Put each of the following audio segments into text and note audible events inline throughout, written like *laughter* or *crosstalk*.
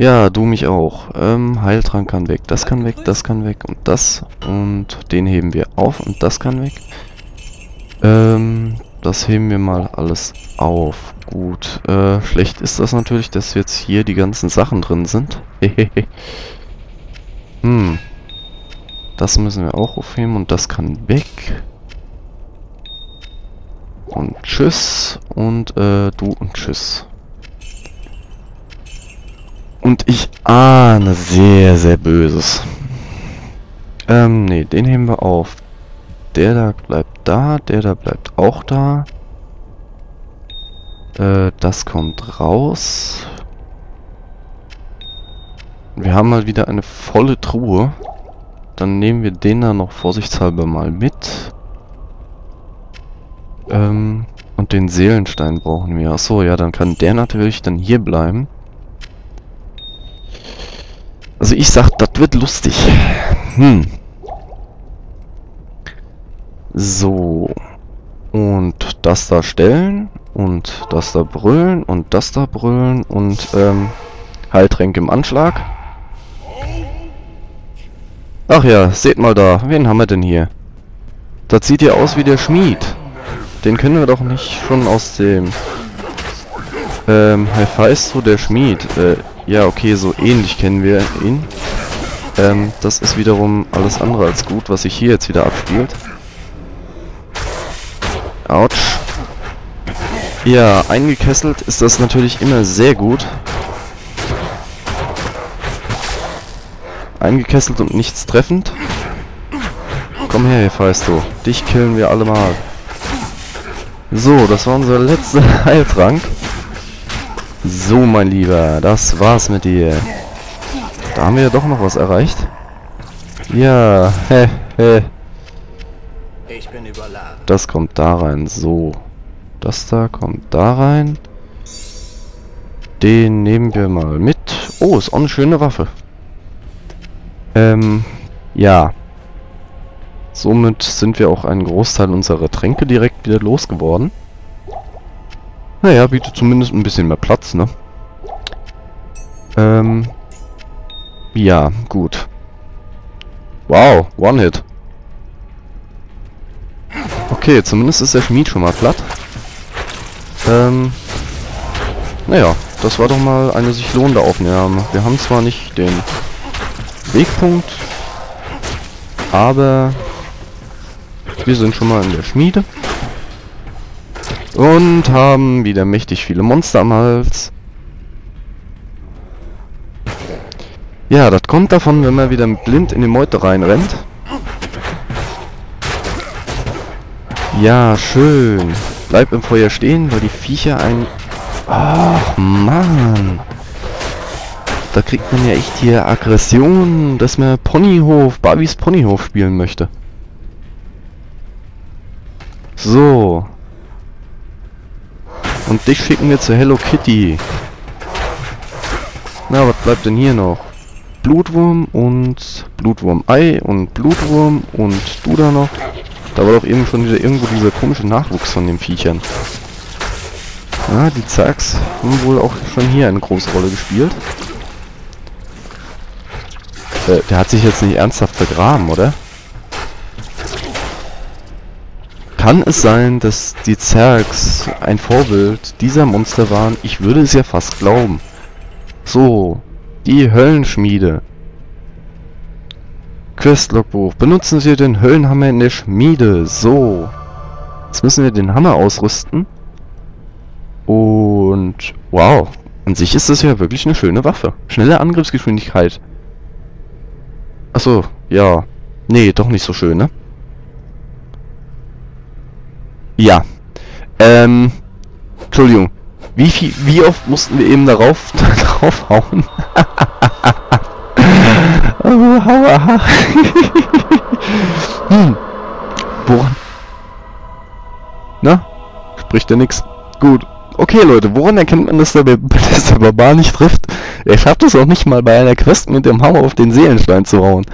Ja, du mich auch. Ähm, Heiltrank kann weg, das kann weg, das kann weg und das. Und den heben wir auf und das kann weg. Ähm, das heben wir mal alles auf. Gut, äh, schlecht ist das natürlich, dass jetzt hier die ganzen Sachen drin sind. *laughs* hm. Das müssen wir auch aufheben und das kann weg. Und tschüss. Und, äh, du und tschüss. Und ich ahne sehr, sehr Böses. Ähm, nee, den heben wir auf. Der da bleibt da, der da bleibt auch da. Äh, das kommt raus. Wir haben mal wieder eine volle Truhe. Dann nehmen wir den da noch vorsichtshalber mal mit. Ähm, und den Seelenstein brauchen wir. Achso, ja, dann kann der natürlich dann hier bleiben. Also ich sag, das wird lustig. Hm. So. Und das da stellen. Und das da brüllen. Und das da brüllen. Und, ähm, Heiltränke im Anschlag. Ach ja, seht mal da. Wen haben wir denn hier? Das sieht ja aus wie der Schmied. Den kennen wir doch nicht schon aus dem... Ähm, Hephaistos, der Schmied. Äh, ja, okay, so ähnlich kennen wir ihn. Ähm, das ist wiederum alles andere als gut, was sich hier jetzt wieder abspielt. Autsch. Ja, eingekesselt ist das natürlich immer sehr gut. Eingekesselt und nichts treffend. Komm her, Hephaistos. Dich killen wir alle mal. So, das war unser letzter *laughs* Heiltrank. So, mein Lieber, das war's mit dir. Da haben wir ja doch noch was erreicht. Ja, hä, hä. Ich bin überladen. Das kommt da rein, so. Das da kommt da rein. Den nehmen wir mal mit. Oh, ist auch eine schöne Waffe. Ähm, ja. Somit sind wir auch einen Großteil unserer Tränke direkt wieder losgeworden. Naja, bietet zumindest ein bisschen mehr Platz, ne? Ähm. Ja, gut. Wow, One-Hit. Okay, zumindest ist der Schmied schon mal platt. Ähm. Naja, das war doch mal eine sich lohnende Aufnahme. Wir haben zwar nicht den Wegpunkt, aber wir sind schon mal in der Schmiede. Und haben wieder mächtig viele Monster am Hals. Ja, das kommt davon, wenn man wieder blind in die Meute reinrennt. Ja, schön. Bleib im Feuer stehen, weil die Viecher ein... Ach, Mann. Da kriegt man ja echt hier Aggression, dass man Ponyhof, Barbies Ponyhof spielen möchte. So. Und dich schicken wir zu Hello Kitty. Na, was bleibt denn hier noch? Blutwurm und Blutwurm-Ei und Blutwurm und du da noch. Da war doch eben schon wieder irgendwo dieser komische Nachwuchs von den Viechern. Ja, die Zags haben wohl auch schon hier eine große Rolle gespielt. Äh, der hat sich jetzt nicht ernsthaft vergraben, oder? Kann es sein, dass die Zergs ein Vorbild dieser Monster waren? Ich würde es ja fast glauben. So, die Höllenschmiede. Questlogbuch. Benutzen Sie den Höllenhammer in der Schmiede. So. Jetzt müssen wir den Hammer ausrüsten. Und wow. An sich ist das ja wirklich eine schöne Waffe. Schnelle Angriffsgeschwindigkeit. Achso, ja. Nee, doch nicht so schön, ne? Ja. Ähm. Entschuldigung. Wie viel, wie oft mussten wir eben darauf, *laughs* darauf hauen? *laughs* oh, *laughs* hm. Woran? Na? Spricht ja nix. Gut. Okay, Leute, woran erkennt man, dass der, dass der Barbar nicht trifft? Er schafft es auch nicht mal bei einer Quest mit dem Hammer auf den Seelenstein zu hauen.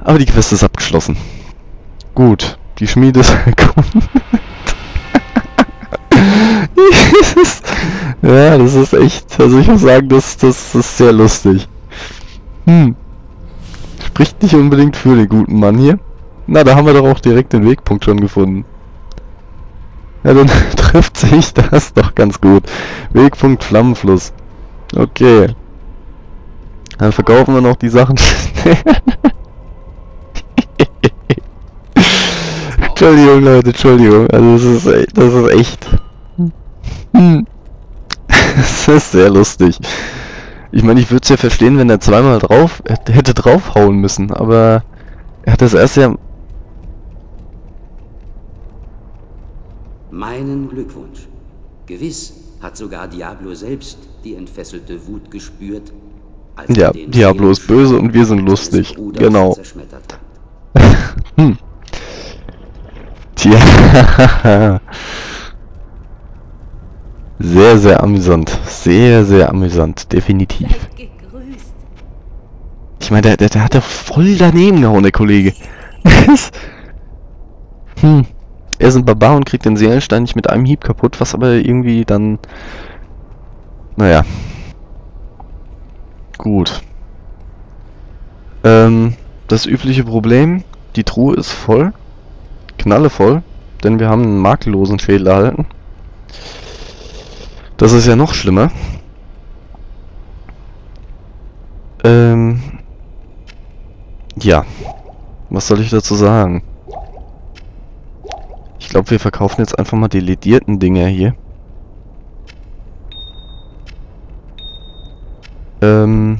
Aber die Quest ist abgeschlossen. Gut. Die Schmiede erkundet. *laughs* ja, das ist echt, also ich muss sagen, das, das ist sehr lustig. Hm. Spricht nicht unbedingt für den guten Mann hier. Na, da haben wir doch auch direkt den Wegpunkt schon gefunden. Ja, dann *laughs* trifft sich das doch ganz gut. Wegpunkt Flammenfluss. Okay. Dann verkaufen wir noch die Sachen. *laughs* Entschuldigung, Leute, Entschuldigung. Also das ist echt, das ist echt. Hm. *laughs* das ist sehr lustig. Ich meine, ich würde es ja verstehen, wenn er zweimal drauf hätte draufhauen müssen, aber er hat das erst ja. Meinen Glückwunsch. Gewiss hat sogar Diablo selbst die entfesselte Wut gespürt. Als ja, Diablo ist böse und wir sind lustig. Genau. *laughs* hm. *laughs* Sehr, sehr amüsant. Sehr, sehr amüsant. Definitiv. Ich meine, der, der, der hat ja voll daneben gehauen, der Kollege. hm. Er ist ein Barbar und kriegt den Seelenstein nicht mit einem Hieb kaputt, was aber irgendwie dann... Naja. Gut. Ähm, das übliche Problem, die Truhe ist voll. Knalle voll. Denn wir haben einen makellosen Schädel erhalten. Das ist ja noch schlimmer. Ähm. Ja. Was soll ich dazu sagen? Ich glaube, wir verkaufen jetzt einfach mal die ledierten Dinger hier. Ähm.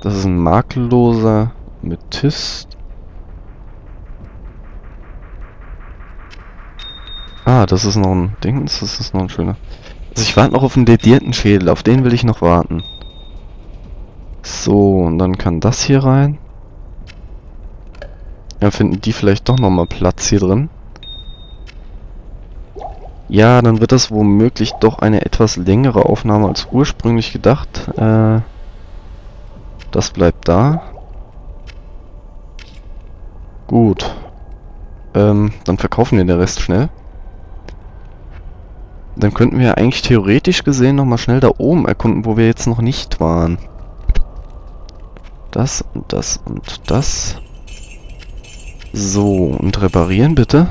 Das ist ein makelloser Methyst. Ah, das ist noch ein Ding, das ist noch ein schöner. Also ich warte noch auf einen ledierten Schädel, auf den will ich noch warten. So, und dann kann das hier rein. Dann finden die vielleicht doch nochmal Platz hier drin. Ja, dann wird das womöglich doch eine etwas längere Aufnahme als ursprünglich gedacht. Äh, das bleibt da. Gut. Ähm, dann verkaufen wir den Rest schnell. Dann könnten wir eigentlich theoretisch gesehen nochmal schnell da oben erkunden, wo wir jetzt noch nicht waren. Das und das und das. So, und reparieren bitte.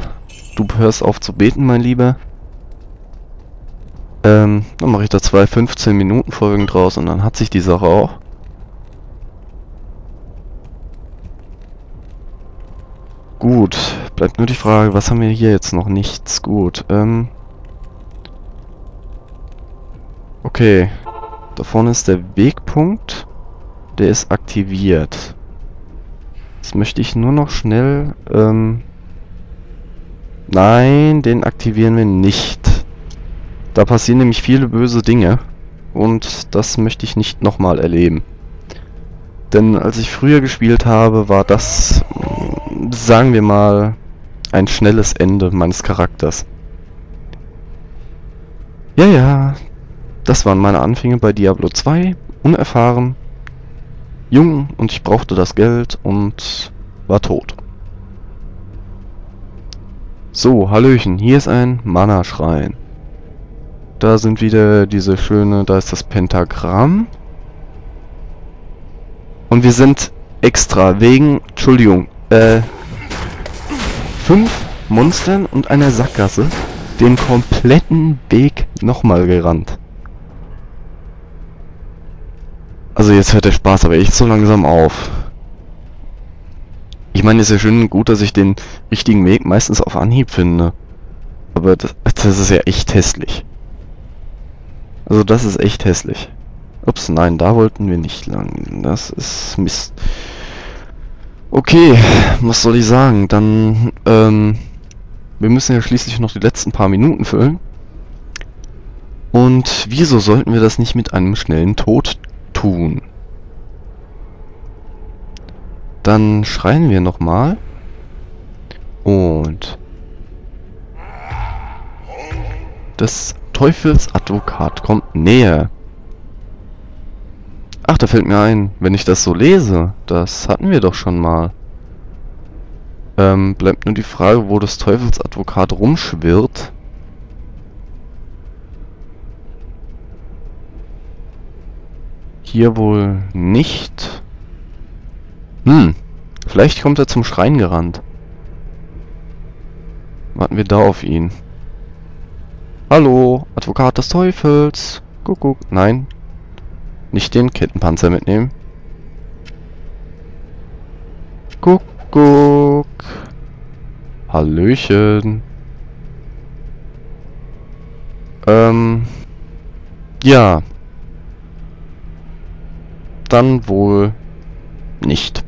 Du hörst auf zu beten, mein Lieber. Ähm, dann mache ich da zwei 15 Minuten Folgen draus und dann hat sich die Sache auch. Gut, bleibt nur die Frage, was haben wir hier jetzt noch? Nichts. Gut, ähm... Okay. Da vorne ist der Wegpunkt. Der ist aktiviert. Jetzt möchte ich nur noch schnell... Ähm Nein, den aktivieren wir nicht. Da passieren nämlich viele böse Dinge. Und das möchte ich nicht nochmal erleben. Denn als ich früher gespielt habe, war das, sagen wir mal, ein schnelles Ende meines Charakters. Ja, ja, das waren meine Anfänge bei Diablo 2, unerfahren, jung und ich brauchte das Geld und war tot. So, Hallöchen, hier ist ein Mana-Schrein. Da sind wieder diese schöne, da ist das Pentagramm. Und wir sind extra wegen, Entschuldigung, äh, fünf Monstern und einer Sackgasse den kompletten Weg nochmal gerannt. Also jetzt hört der Spaß aber echt so langsam auf. Ich meine, es ist ja schön gut, dass ich den richtigen Weg meistens auf Anhieb finde. Aber das, das ist ja echt hässlich. Also das ist echt hässlich. Ups, nein, da wollten wir nicht lang. Das ist Mist. Okay, was soll ich sagen? Dann, ähm, wir müssen ja schließlich noch die letzten paar Minuten füllen. Und wieso sollten wir das nicht mit einem schnellen Tod tun. Dann schreien wir nochmal. Und... Das Teufelsadvokat kommt näher. Ach, da fällt mir ein, wenn ich das so lese, das hatten wir doch schon mal. Ähm, bleibt nur die Frage, wo das Teufelsadvokat rumschwirrt. Hier wohl nicht. Hm. Vielleicht kommt er zum Schrein gerannt. Warten wir da auf ihn. Hallo, Advokat des Teufels. Kuckuck. Nein. Nicht den Kettenpanzer mitnehmen. Kuckuck. Hallöchen. Ähm. Ja. Dann wohl nicht.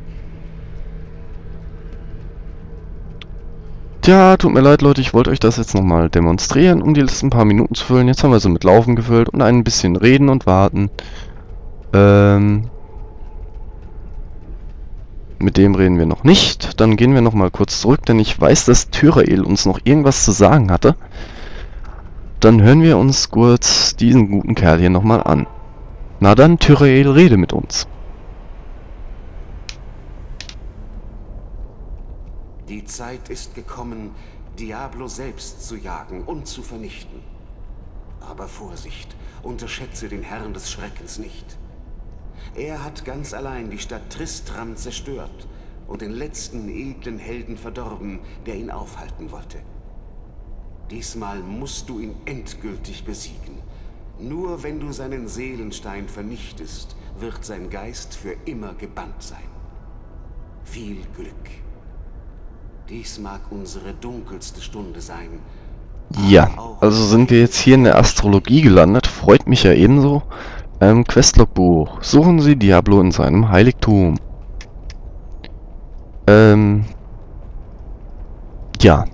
Tja, tut mir leid, Leute, ich wollte euch das jetzt nochmal demonstrieren, um die letzten paar Minuten zu füllen. Jetzt haben wir so mit Laufen gefüllt und ein bisschen reden und warten. Ähm, mit dem reden wir noch nicht. Dann gehen wir nochmal kurz zurück, denn ich weiß, dass Tyrael uns noch irgendwas zu sagen hatte. Dann hören wir uns kurz diesen guten Kerl hier nochmal an. Na dann, Tyrael, rede mit uns. Die Zeit ist gekommen, Diablo selbst zu jagen und zu vernichten. Aber Vorsicht, unterschätze den Herrn des Schreckens nicht. Er hat ganz allein die Stadt Tristram zerstört und den letzten edlen Helden verdorben, der ihn aufhalten wollte. Diesmal musst du ihn endgültig besiegen. Nur wenn du seinen Seelenstein vernichtest, wird sein Geist für immer gebannt sein. Viel Glück. Dies mag unsere dunkelste Stunde sein. Ja, also sind wir jetzt hier in der Astrologie gelandet. Freut mich ja ebenso. Ähm, Questlogbuch. Suchen Sie Diablo in seinem Heiligtum. Ähm. Ja.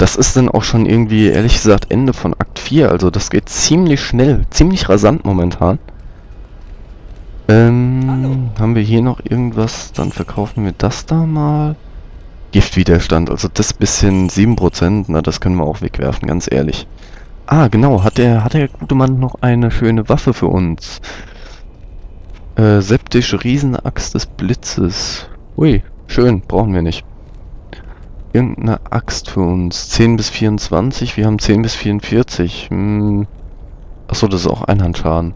Das ist dann auch schon irgendwie, ehrlich gesagt, Ende von Akt 4. Also das geht ziemlich schnell, ziemlich rasant momentan. Ähm, haben wir hier noch irgendwas? Dann verkaufen wir das da mal. Giftwiderstand, also das bisschen 7%, na das können wir auch wegwerfen, ganz ehrlich. Ah, genau, hat der, hat der gute Mann noch eine schöne Waffe für uns. Äh, septische Riesenaxt des Blitzes. Ui, schön, brauchen wir nicht. Irgendeine Axt für uns. 10 bis 24, wir haben 10 bis 44. Hm. Achso, das ist auch Einhandschaden.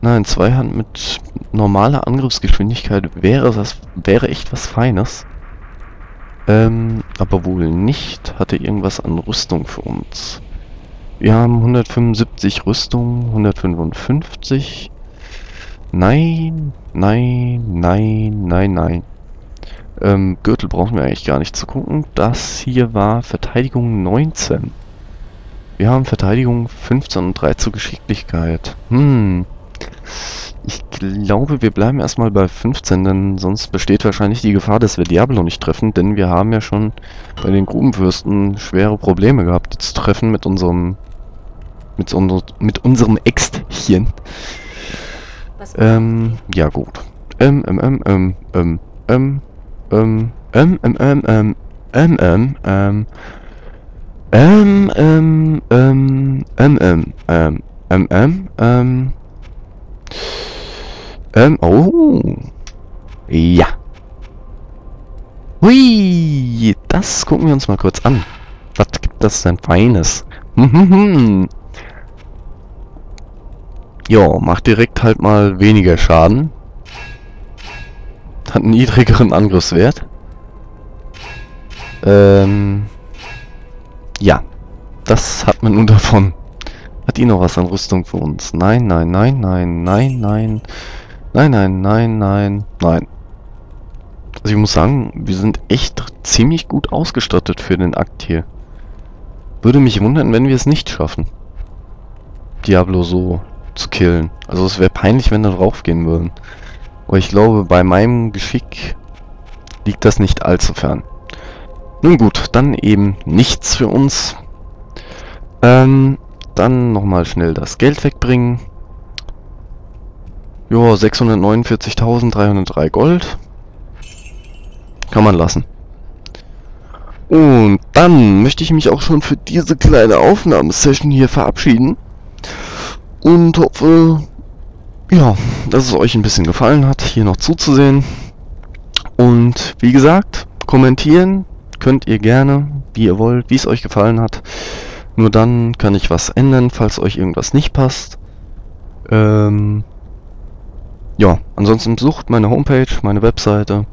Nein, Zweihand mit normaler Angriffsgeschwindigkeit wäre das wäre echt was Feines. Ähm, aber wohl nicht. Hatte irgendwas an Rüstung für uns. Wir haben 175 Rüstung, 155. Nein, nein, nein, nein, nein. Ähm, Gürtel brauchen wir eigentlich gar nicht zu gucken. Das hier war Verteidigung 19. Wir haben Verteidigung 15 und 3 zur Geschicklichkeit. Hm. Ich glaube, wir bleiben erstmal bei 15, denn sonst besteht wahrscheinlich die Gefahr, dass wir Diablo nicht treffen, denn wir haben ja schon bei den Grubenfürsten schwere Probleme gehabt, die zu treffen mit unserem mit, unser, mit unserem Äxtchen. Ähm, ja gut. Ähm, ähm, ähm, ähm, ähm, ähm, ähm, ähm, ähm, ähm, ähm, ähm, ähm, ähm, ähm, ähm, ähm, ähm, ähm, ähm, ähm, ähm, ähm, ähm, oh. Ja. Hui, das gucken wir uns mal kurz an. Was gibt das denn Feines? ja, macht direkt halt mal weniger Schaden. Hat einen niedrigeren Angriffswert. Ähm. Ja. Das hat man nun davon. Hat die noch was an Rüstung für uns? Nein, nein, nein, nein, nein, nein. Nein, nein, nein, nein, nein. Also ich muss sagen, wir sind echt ziemlich gut ausgestattet für den Akt hier. Würde mich wundern, wenn wir es nicht schaffen. Diablo so zu killen. Also es wäre peinlich, wenn wir draufgehen würden. Aber ich glaube, bei meinem Geschick liegt das nicht allzu fern. Nun gut, dann eben nichts für uns. Ähm, dann nochmal schnell das Geld wegbringen. Ja, 649.303 Gold. Kann man lassen. Und dann möchte ich mich auch schon für diese kleine Aufnahmesession hier verabschieden. Und hoffe, ja, dass es euch ein bisschen gefallen hat, hier noch zuzusehen. Und wie gesagt, kommentieren könnt ihr gerne, wie ihr wollt, wie es euch gefallen hat. Nur dann kann ich was ändern, falls euch irgendwas nicht passt. Ähm, ja, ansonsten besucht meine Homepage, meine Webseite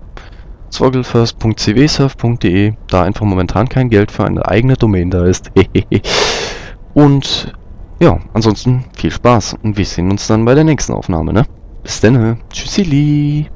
zwoggelfirst.cwsurf.de, da einfach momentan kein Geld für eine eigene Domain da ist. *laughs* und ja, ansonsten viel Spaß und wir sehen uns dann bei der nächsten Aufnahme, ne? Bis dann, tschüssili.